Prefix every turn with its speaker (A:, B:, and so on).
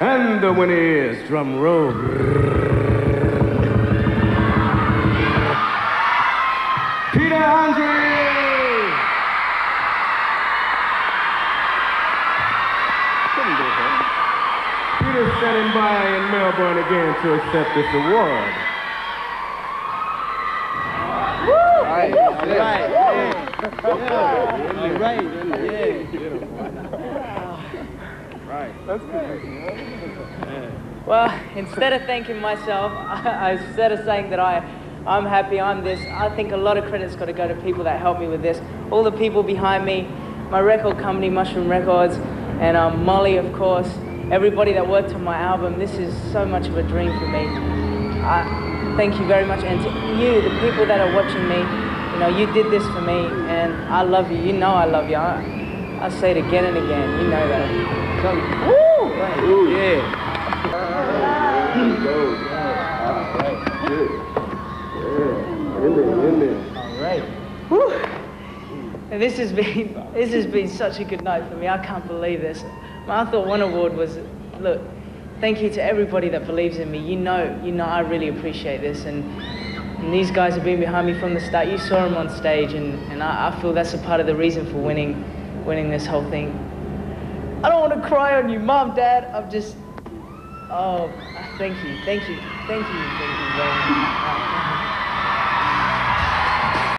A: And the winner is, drum roll. Peter Andre! Peter's standing by in Melbourne again to accept this award.
B: Right, right, right,
C: Well, instead of thanking myself, I, instead of saying that I, I'm happy, I'm this, I think a lot of credit's got to go to people that helped me with this. All the people behind me, my record company, Mushroom Records, and um, Molly, of course, everybody that worked on my album. This is so much of a dream for me. I thank you very much, and to you, the people that are watching me, you know, you did this for me, and I love you. You know I love you. I, I say it again and again. You know that. Come, woo!
A: Ooh, yeah.
C: And this has been this has been such a good night for me. I can't believe this. I thought one award was look. Thank you to everybody that believes in me. You know, you know, I really appreciate this, and, and these guys have been behind me from the start. You saw them on stage, and, and I, I feel that's a part of the reason for winning, winning this whole thing. I don't want to cry on you, mom, dad. I'm just, oh, thank you, thank you, thank you, thank you very much.